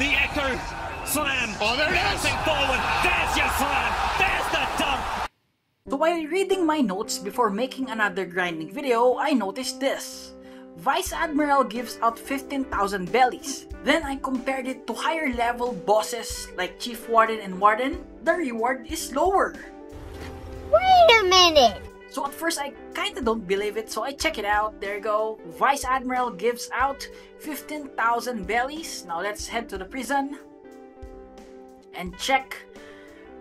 The Echo Slam. Oh, there it is. Passing forward. There's your slam. There's the dunk. So while reading my notes before making another grinding video, I noticed this. Vice Admiral gives out 15,000 bellies. Then I compared it to higher level bosses like Chief Warden and Warden. The reward is lower. Wait a minute! So at first I kinda don't believe it, so I check it out. There you go. Vice Admiral gives out 15,000 bellies. Now let's head to the prison and check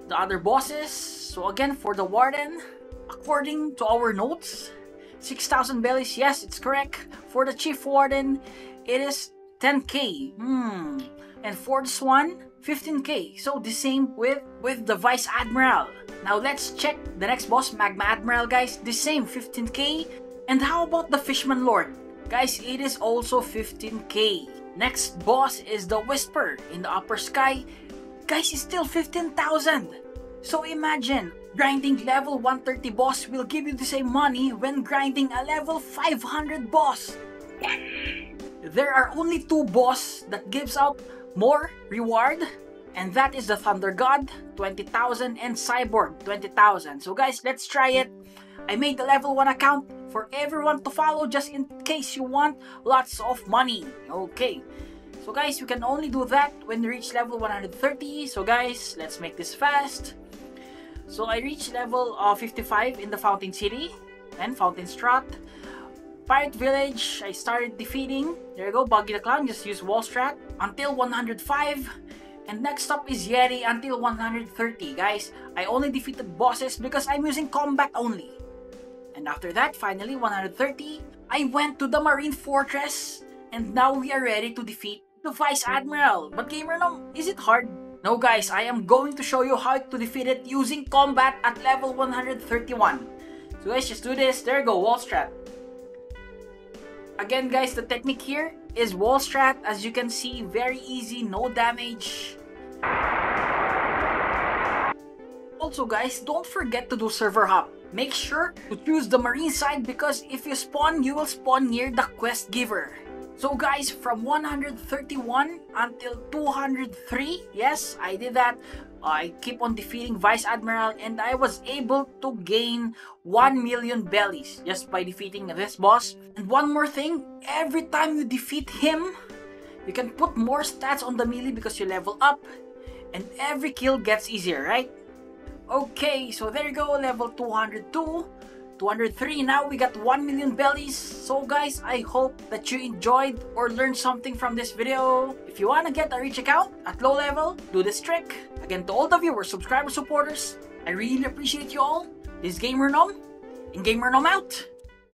the other bosses. So again, for the Warden, according to our notes, 6,000 bellies. Yes, it's correct. For the Chief Warden, it is 10k. Hmm. And for this one, 15k. So the same with with the Vice Admiral. Now let's check the next boss, Magma Admiral, guys. The same 15k. And how about the Fishman Lord? Guys, it is also 15k. Next boss is the Wysper in the upper sky. Guys, it's still 15,000. So imagine, grinding level 130 boss will give you the same money when grinding a level 500 boss. There are only two boss that gives out more reward and that is the Thunder God 20,000 and Cyborg 20,000. So guys, let's try it. I made the level 1 account for everyone to follow just in case you want lots of money. Okay. So guys, you can only do that when you reach level 130. So guys, let's make this fast. So I reached level uh, 55 in the Fountain City and Fountain Strat. Pirate Village, I started defeating. There you go, Buggy the Clown, just use Wall Strat until 105. And next up is Yeti until 130. Guys, I only defeated bosses because I'm using combat only. And after that, finally 130, I went to the Marine Fortress. And now we are ready to defeat the Vice Admiral. But Gamer Nom, is it hard? No guys, I am going to show you how to defeat it using combat at level 131. So guys, just do this. There you go, wall strat. Again guys, the technique here is wall strat. As you can see, very easy, no damage. Also guys, don't forget to do server hop. Make sure to choose the marine side because if you spawn, you will spawn near the quest giver. So guys, from 131 until 203, yes, I did that. I keep on defeating Vice Admiral and I was able to gain 1 million bellies just by defeating this boss. And one more thing, every time you defeat him, you can put more stats on the melee because you level up and every kill gets easier, right? Okay, so there you go, level 202. 203 now we got 1 million bellies. So guys i hope that you enjoyed or learned something from this video. If you want to get a rich account at low level do this trick. Again to all the viewers subscribers supporters i really appreciate you all. This is gamer nom and gamer nom out